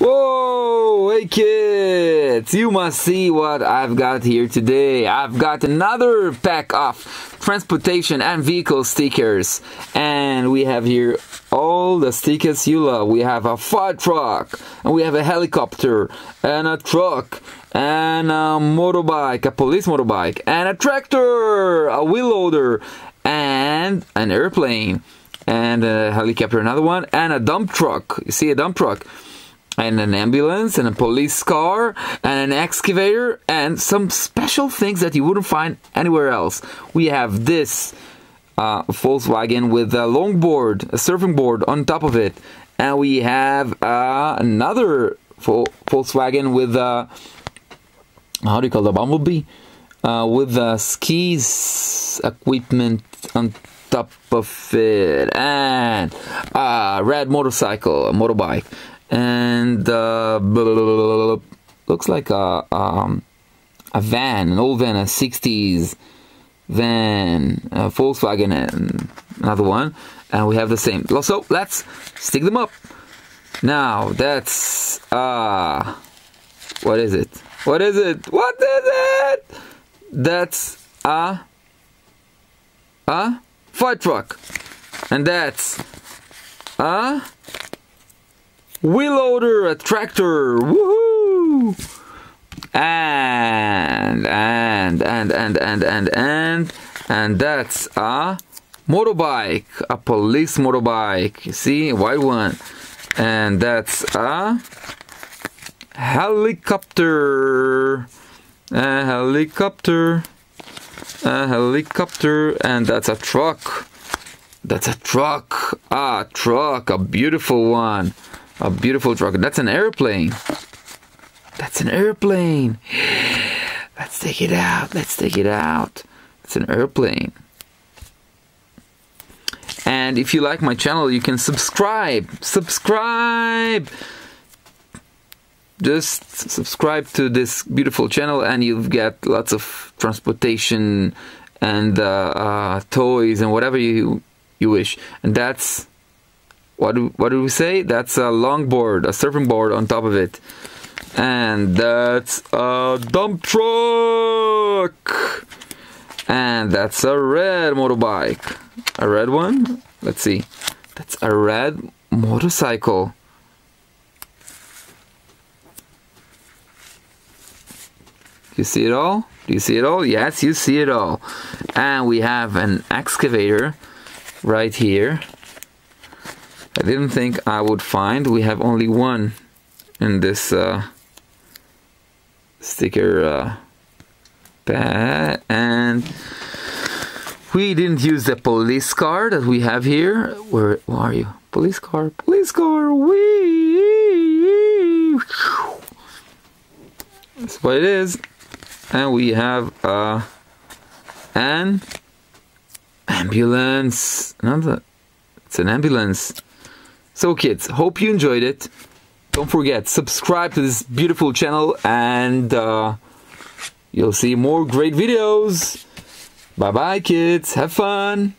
Whoa, hey kids, you must see what I've got here today. I've got another pack of transportation and vehicle stickers. And we have here all the stickers you love. We have a fire truck, and we have a helicopter, and a truck, and a motorbike, a police motorbike, and a tractor, a wheel loader, and an airplane, and a helicopter, another one, and a dump truck. You see a dump truck? And an ambulance and a police car and an excavator and some special things that you wouldn't find anywhere else. We have this uh, Volkswagen with a longboard, a surfing board on top of it, and we have uh, another Volkswagen with a how do you call the bumblebee? Uh, with the skis equipment on top of it. And a red motorcycle, a motorbike and uh, looks like a um, a van, an old van, a '60s van, a Volkswagen, and another one, and we have the same. So let's stick them up. Now that's uh what is it? What is it? What is it? That's a a fire truck, and that's a wheel loader, a tractor, woohoo! And and and and and and and and that's a motorbike, a police motorbike. You see, white one, and that's a helicopter, a helicopter, a helicopter, and that's a truck. That's a truck, a truck, a beautiful one. A beautiful truck. That's an airplane. That's an airplane. Let's take it out. Let's take it out. It's an airplane. And if you like my channel, you can subscribe. Subscribe! Just subscribe to this beautiful channel and you'll get lots of transportation and uh, uh, toys and whatever you you wish. And that's what do, what do we say? That's a longboard, a surfing board on top of it. And that's a dump truck. And that's a red motorbike. A red one? Let's see. That's a red motorcycle. You see it all? Do you see it all? Yes, you see it all. And we have an excavator right here. I didn't think I would find. We have only one in this uh, sticker uh, pad, and we didn't use the police car that we have here. Where, where are you? Police car, police car, wee! That's what it is. And we have uh, an ambulance. Another, it's an ambulance. So kids, hope you enjoyed it. Don't forget, subscribe to this beautiful channel and uh, you'll see more great videos. Bye bye kids, have fun.